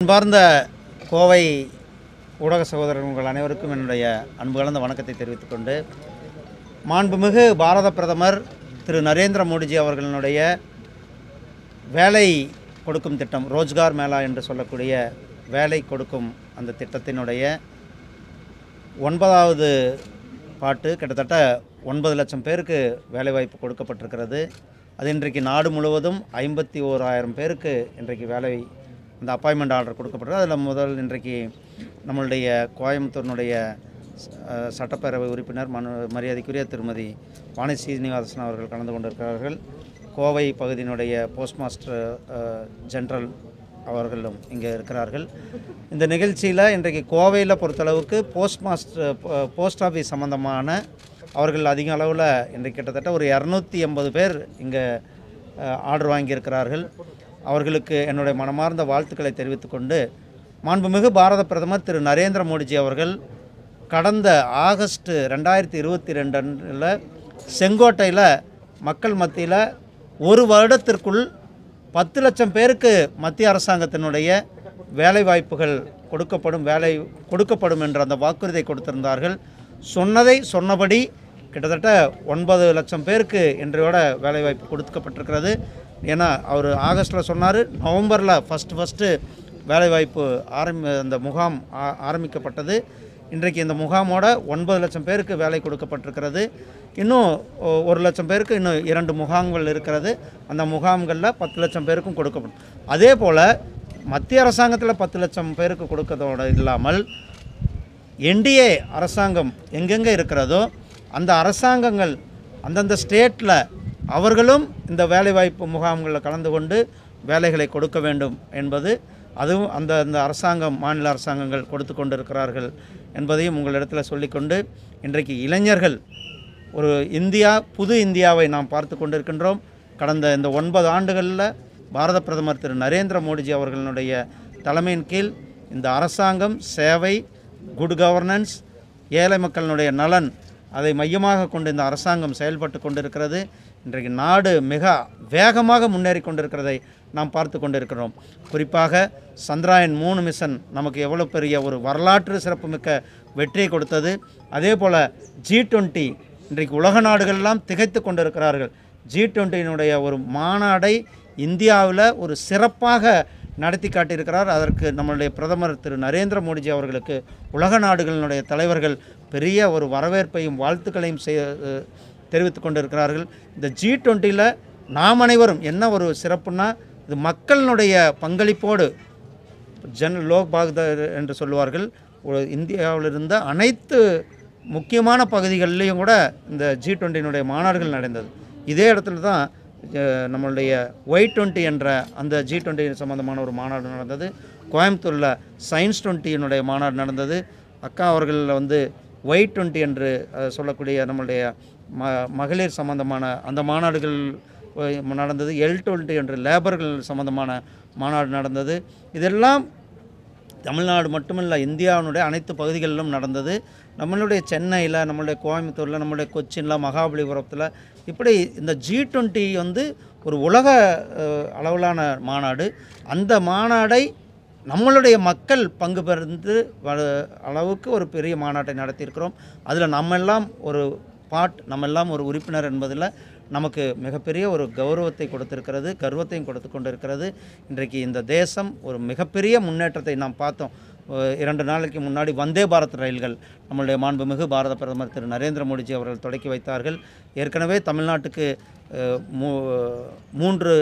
அன்பார்ந்த கோவை ஊடக சகோதரர்கள் உங்கள் அனைவருக்கும் என்னுடைய அன்பு கலந்த வணக்கத்தை தெரிவித்துக் கொண்டு மாண்புமிகு பாரத பிரதமர் திரு நரேந்திர மோடிஜி அவர்களினுடைய வேலை கொடுக்கும் திட்டம் ரோஜ்கார் மேளா என்று சொல்லக்கூடிய வேலை கொடுக்கும் அந்த திட்டத்தினுடைய ஒன்பதாவது பாட்டு கிட்டத்தட்ட ஒன்பது லட்சம் பேருக்கு வேலைவாய்ப்பு கொடுக்கப்பட்டிருக்கிறது. அது இன்றைக்கு நாடு முழுவதும் ஐம்பத்தி ஓராயிரம் பேருக்கு இன்றைக்கு வேலை அந்த அப்பாயின்மெண்ட் ஆர்டர் கொடுக்கப்பட்டது அதில் முதல் இன்றைக்கு நம்மளுடைய கோயம்புத்தூரினுடைய சட்டப்பேரவை உறுப்பினர் மனு மரியாதைக்குரிய திருமதி வாணி ஸ்ரீனிவாசன் அவர்கள் கலந்து கொண்டிருக்கிறார்கள். கோவை பகுதியினுடைய போஸ்ட் மாஸ்டர் ஜென்ரல் அவர்களும் இங்கே இருக்கிறார்கள். இந்த நிகழ்ச்சியில் இன்றைக்கு கோவையில் பொறுத்தளவுக்கு போஸ்ட் மாஸ்டர் போஸ்ட் ஆஃபீஸ் சம்மந்தமான அவர்கள் அதிக அளவில் இன்றைக்கு கிட்டத்தட்ட ஒரு இரநூத்தி எண்பது பேர் இங்கே ஆர்டர் வாங்கியிருக்கிறார்கள். அவர்களுக்கு என்னுடைய மனமார்ந்த வாழ்த்துக்களை தெரிவித்துக்கொண்டு மாண்புமிகு பாரத பிரதமர் திரு நரேந்திர மோடிஜி அவர்கள் கடந்த ஆகஸ்ட் ரெண்டாயிரத்தி இருபத்தி ரெண்டில் செங்கோட்டையில் மக்கள் மத்தியில் ஒரு வருடத்திற்குள் பத்து லட்சம் பேருக்கு மத்திய அரசாங்கத்தினுடைய வேலைவாய்ப்புகள் கொடுக்கப்படும் வேலை கொடுக்கப்படும் என்ற அந்த வாக்குறுதியை கொடுத்திருந்தார்கள். சொன்னதை சொன்னபடி கிட்டத்தட்ட ஒன்பது லட்சம் பேருக்கு இன்றையோட வேலைவாய்ப்பு கொடுக்கப்பட்டிருக்கிறது. ஏன்னா அவர் ஆகஸ்ட்டில் சொன்னார் நவம்பரில் ஃபஸ்ட்டு ஃபஸ்ட்டு வேலைவாய்ப்பு ஆரம்பி அந்த முகாம் ஆ- ஆரம்பிக்கப்பட்டது. இன்றைக்கு இந்த முகாமோட ஒன்பது லட்சம் பேருக்கு வேலை கொடுக்கப்பட்டிருக்கிறது. இன்னும் ஒரு லட்சம் பேருக்கு இன்னும் இரண்டு முகாம்கள் இருக்கிறது. அந்த முகாம்களில் பத்து லட்சம் பேருக்கும் கொடுக்கப்படும் அதே போல் மத்திய அரசாங்கத்தில் பத்து லட்சம் பேருக்கு கொடுக்கறதோடு இல்லாமல் என்டிஏ அரசாங்கம் எங்கெங்கே இருக்கிறதோ அந்த அரசாங்கங்கள் அந்தந்த ஸ்டேட்டில் அவர்களும் இந்த வேலைவாய்ப்பு முகாம்களில் கலந்து கொண்டு வேலைகளை கொடுக்க வேண்டும் என்பது அதுவும் அந்த அந்த அரசாங்கம் மாநில அரசாங்கங்கள் கொடுத்து கொண்டிருக்கிறார்கள் என்பதையும் உங்களிடத்தில் சொல்லிக்கொண்டு இன்றைக்கு இளைஞர்கள் ஒரு இந்தியா புது இந்தியாவை நாம் பார்த்து கொண்டிருக்கின்றோம். கடந்த இந்த ஒன்பது ஆண்டுகளில் பாரத பிரதமர் திரு நரேந்திர மோடிஜி அவர்களுடைய தலைமையின் கீழ் இந்த அரசாங்கம் சேவை குட் கவர்னன்ஸ் ஏழை மக்களினுடைய நலன் அதை மையமாக கொண்டு இந்த அரசாங்கம் செயல்பட்டு கொண்டிருக்கிறது. இன்றைக்கு நாடு மிக வேகமாக முன்னேறி கொண்டிருக்கிறதை நாம் பார்த்து கொண்டிருக்கிறோம். குறிப்பாக சந்திராயன் மூணு மிஷன் நமக்கு எவ்வளோ பெரிய ஒரு வரலாற்று சிறப்புமிக்க வெற்றியை கொடுத்தது. அதே போல் ஜி டுவெண்ட்டி இன்றைக்கு உலக நாடுகள்லாம் திகைத்து கொண்டிருக்கிறார்கள். ஜி டுவெண்ட்டியினுடைய ஒரு மாநாடை இந்தியாவில் ஒரு சிறப்பாக நடத்தி காட்டியிருக்கிறார். அதற்கு நம்மளுடைய பிரதமர் திரு நரேந்திர மோடிஜி அவர்களுக்கு உலக நாடுகளினுடைய தலைவர்கள் பெரிய ஒரு வரவேற்பையும் வாழ்த்துக்களையும் செய் தெரிவித்து கொண்டிருக்கிறார்கள். இந்த ஜி டுவெண்ட்டியில் நாம் அனைவரும் என்ன ஒரு சிறப்புன்னா இது மக்களினுடைய பங்களிப்போடு ஜன் லோக் பாக்தர் என்று சொல்லுவார்கள். ஒரு இந்தியாவில் இருந்த அனைத்து முக்கியமான பகுதிகளிலையும் கூட இந்த ஜி டுவெண்ட்டினுடைய மாநாடுகள் நடந்தது. இதே இடத்துல தான் நம்மளுடைய ஒய் டுவெண்ட்டி என்ற அந்த ஜி டுவெண்ட்டி சம்மந்தமான ஒரு மாநாடு நடந்தது. கோயம்புத்தூரில் சயின்ஸ் டுவெண்ட்டியினுடைய மாநாடு நடந்தது. அக்கா அவர்கள் வந்து ஒய் டுவெண்ட்டி என்று சொல்லக்கூடிய நம்மளுடைய ம மகளிர் சம்பந்தமான அந்த மாநாடுகள் நடந்தது எல் டுவெண்ட்டி என்ற லேபர்கள் சம்பந்தமான மாநாடு நடந்தது. இதெல்லாம் தமிழ்நாடு மட்டுமில்லை இந்தியாவினுடைய அனைத்து பகுதிகளிலும் நடந்தது. நம்மளுடைய சென்னையில் நம்மளுடைய கோயம்புத்தூரில் நம்மளுடைய கொச்சினில் மகாபலிபுரத்தில் இப்படி இந்த ஜி டுவெண்ட்டி வந்து ஒரு உலக அளவிலான மாநாடு. அந்த மாநாடை நம்மளுடைய மக்கள் பங்கு பெறுந்து வ- அளவுக்கு ஒரு பெரிய மாநாட்டை நடத்தியிருக்கிறோம். அதில் நம்ம எல்லாம் ஒரு பாட் நம்ம எல்லாம் ஒரு உறுப்பினர் என்பதில் நமக்கு மிகப்பெரிய ஒரு கௌரவத்தை கொடுத்திருக்கிறது கர்வத்தையும் கொடுத்து கொண்டிருக்கிறது. இன்றைக்கு இந்த தேசம் ஒரு மிகப்பெரிய முன்னேற்றத்தை நாம் பார்த்தோம். இரண்டு நாளைக்கு முன்னாடி வந்தே பாரத் ரயில்கள் நம்மளுடைய மாண்புமிகு பாரத பிரதமர் திரு நரேந்திர மோடிஜி அவர்கள் தொடக்கி வைத்தார்கள். ஏற்கனவே தமிழ்நாட்டுக்கு மூ மூன்று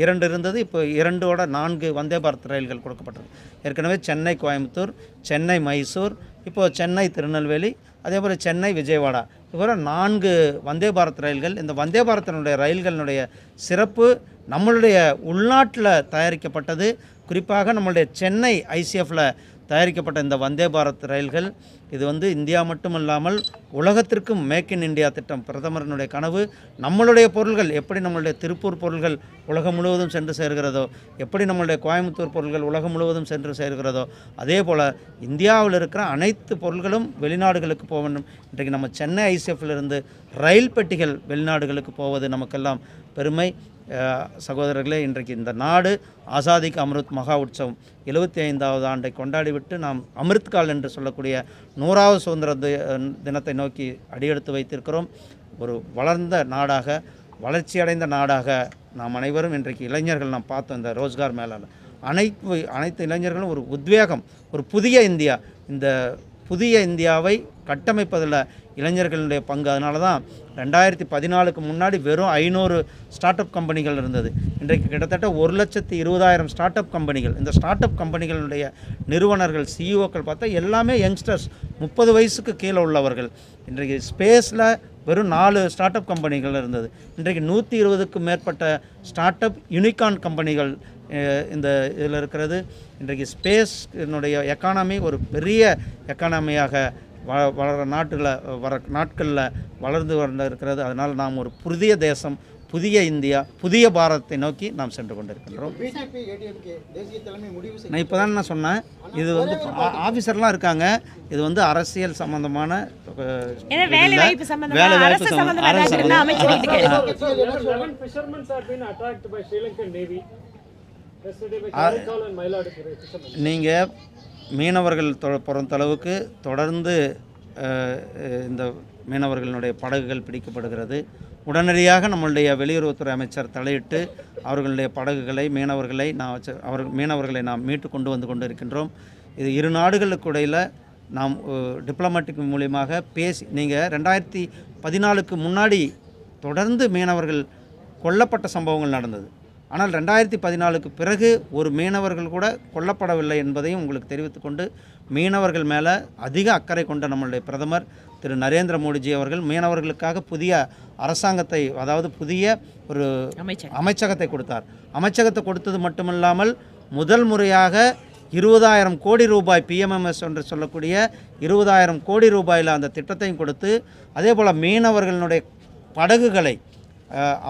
இரண்டு இருந்தது. இப்போ இரண்டோட நான்கு வந்தே பாரத் ரயில்கள் கொடுக்கப்பட்டது. ஏற்கனவே சென்னை கோயம்புத்தூர் சென்னை மைசூர் இப்போது சென்னை திருநெல்வேலி அதே போல் சென்னை விஜயவாடா. இப்போ நான்கு வந்தே பாரத் ரயில்கள். இந்த வந்தே பாரத்தினுடைய ரயில்களினுடைய சிறப்பு நம்மளுடைய உள்நாட்டில் தயாரிக்கப்பட்டது. குறிப்பாக நம்மளுடைய சென்னை ஐசிஎஃப்பில் தயாரிக்கப்பட்ட இந்த வந்தே பாரத் ரயில்கள். இது வந்து இந்தியா மட்டுமல்லாமல் உலகத்திற்கும் மேக் இன் இந்தியா திட்டம். பிரதமரினுடைய கனவு நம்மளுடைய பொருள்கள் எப்படி நம்மளுடைய திருப்பூர் பொருள்கள் உலகம் முழுவதும் சென்று சேர்கிறதோ எப்படி நம்மளுடைய கோயம்புத்தூர் பொருள்கள் உலகம் முழுவதும் சென்று சேர்கிறதோ அதே போல் இந்தியாவில் இருக்கிற அனைத்து பொருள்களும் வெளிநாடுகளுக்கு போக வேண்டும். இன்றைக்கு நம்ம சென்னை ஐசிஎஃப்லிருந்து ரயில் பெட்டிகள் வெளிநாடுகளுக்கு போவது நமக்கெல்லாம் பெருமை. சகோதரர்களே இன்றைக்கு இந்த நாடு ஆசாதிக்கு அமிர்த் மகா உற்சவம். எழுபத்தி ஐந்தாவது ஆண்டை கொண்டாடிவிட்டு நாம் அமிர்த்கால் என்று சொல்லக்கூடிய நூறாவது சுதந்திர தி- தினத்தை நோக்கி அடியெடுத்து வைத்திருக்கிறோம். ஒரு வளர்ந்த நாடாக வளர்ச்சியடைந்த நாடாக நாம் அனைவரும் இன்றைக்கு இளைஞர்கள் நாம் பார்த்தோம் இந்த ரோஸ்கார் மேலால். அனைத்து அனைத்து இளைஞர்களும் ஒரு உத்வேகம் ஒரு புதிய இந்தியா இந்த புதிய இந்தியாவை கட்டமைப்பதில் இளைஞர்களுடைய பங்கு. அதனால தான் ரெண்டாயிரத்தி பதினாலுக்கு முன்னாடி வெறும் ஐநூறு ஸ்டார்ட் அப் கம்பெனிகள் இருந்தது. இன்றைக்கு கிட்டத்தட்ட ஒரு லட்சத்தி இருபதாயிரம் ஸ்டார்ட் அப் கம்பெனிகள் இந்த ஸ்டார்ட் அப் கம்பெனிகளுடைய நிறுவனர்கள் சிஇஓக்கள் பார்த்தா எல்லாமே யங்ஸ்டர்ஸ் முப்பது வயசுக்கு கீழே உள்ளவர்கள். இன்றைக்கு ஸ்பேஸில் வெறும் நாலு ஸ்டார்ட் அப் கம்பெனிகள் இருந்தது. இன்றைக்கு நூற்றி இருபதுக்கும் மேற்பட்ட ஸ்டார்ட் அப் யூனிகார்ன் கம்பெனிகள் இந்த இதில் இருக்கிறது. இன்றைக்கு ஸ்பேஸ் என்னுடைய எக்கானமி ஒரு பெரிய எக்கானமியாக வ வளர நாட்டில் வர நாட்களில் வளர்ந்து கொண்டு இருக்கிறது அதனால் நாம் ஒரு புதிய தேசம் புதிய இந்தியா புதிய பாரதத்தை நோக்கி நாம் சென்று கொண்டிருக்கின்றோம் நான் இப்போ தான் நான் சொன்னேன் இது வந்து ஆஃபீஸர்லாம் இருக்காங்க இது வந்து அரசியல் சம்பந்தமான வேலை இல்ல. வாய்ப்பு சம்பந்தமா வேலை வாய்ப்பு அரசு சம்பந்தமா- சம்பந்தமா அரசு ஏதாவது இருந்தா அமைச்சர் கிட்ட கேளுங்க. கட்சிகள் என்ன சொல்றாங்க? 11 fishermen have been attacked by Sri Lankan Navy. Yesterday by Karaikal and Mailadukuri fishermen. நீங்கள் மீனவர்கள் தொ- பொறுத்தளவுக்கு தொடர்ந்து இந்த மீனவர்களுடைய படகுகள் பிடிக்கப்படுகிறது. உடனடியாக நம்மளுடைய வெளியுறவுத்துறை அமைச்சர் தலையிட்டு அவர்களுடைய படகுகளை மீனவர்களை நான் வச்சு அவர் மீனவர்களை நாம் மீட்டு கொண்டு வந்து கொண்டு இருக்கின்றோம் இது இரு நாடுகளுக்கு இடையில் நாம் டிப்ளமேட்டிக் மூலியமாக பேசி நீங்கள் ரெண்டாயிரத்தி பதினாலுக்கு முன்னாடி தொடர்ந்து மீனவர்கள் கொல்லப்பட்ட சம்பவங்கள் நடந்தது. ஆனால் ரெண்டாயிரத்தி பதினாலுக்கு பிறகு ஒரு மீனவர்கள் கூட கொல்லப்படவில்லை என்பதையும் உங்களுக்கு தெரிவித்துக்கொண்டு மீனவர்கள் மேலே அதிக அக்கறை கொண்ட நம்மளுடைய பிரதமர் திரு நரேந்திர மோடிஜி அவர்கள் மீனவர்களுக்காக புதிய அரசாங்கத்தை அதாவது புதிய ஒரு அமைச்சகத்தை கொடுத்தார். அமைச்சகத்தை கொடுத்தது மட்டுமில்லாமல் முதல் முறையாக இருபதாயிரம் கோடி ரூபாய் பிஎம்எம்எஸ் என்று சொல்லக்கூடிய இருபதாயிரம் கோடி ரூபாயில் அந்த திட்டத்தையும் கொடுத்து அதே போல் மீனவர்களுடைய படகுகளை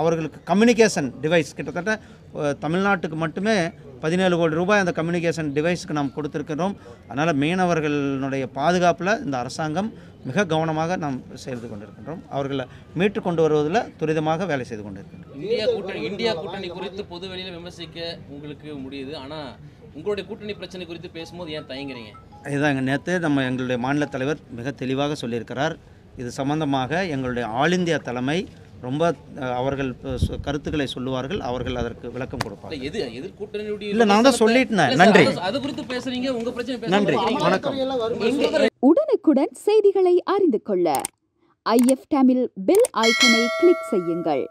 அவர்களுக்கு கம்யூனிகேஷன் டிவைஸ் கிட்டத்தட்ட தமிழ்நாட்டுக்கு மட்டுமே பதினேழு கோடி ரூபாய் அந்த கம்யூனிகேஷன் டிவைஸ்க்கு நாம் கொடுத்துருக்கிறோம் அதனால் மீனவர்களுடைய பாதுகாப்பில் இந்த அரசாங்கம் மிக கவனமாக நாம் செய்து கொண்டிருக்கின்றோம். அவர்களை மீட்டு கொண்டு வருவதில் துரிதமாக வேலை செய்து கொண்டிருக்கின்றோம். இந்தியா கூட்டணி இந்தியா கூட்டணி குறித்து பொது வெளியில விமர்சிக்க உங்களுக்கு முடியுது. ஆனா உங்களுடைய கூட்டணி பிரச்சனை குறித்து பேசும்போது ஏன் தயங்குறீங்க? இதுதாங்க நேற்று நம்ம எங்களுடைய மாநில தலைவர் மிக தெளிவாக சொல்லியிருக்கிறார். இது சம்பந்தமாக எங்களுடைய ஆல் இந்தியா தலைமை ரொம்ப அவர்கள் கருத்துக்களை சொல்லுவார்கள் அவர்கள் அதற்கு விளக்கம் இல்ல கொடுப்பார்கள் எது எதிர் கூட்டணியுடைய இல்ல, நான் தான் சொல்லிட்டேனே. நன்றி. அது- குறித்து பேசுறீங்க உங்க பிரச்சனை. நன்றி. வணக்கம். உடனுக்குடன் செய்திகளை அறிந்து கொள்ள ஐஎஃப் தமிழ் பெல் ஐக்கனை கிளிக் செய்யுங்கள்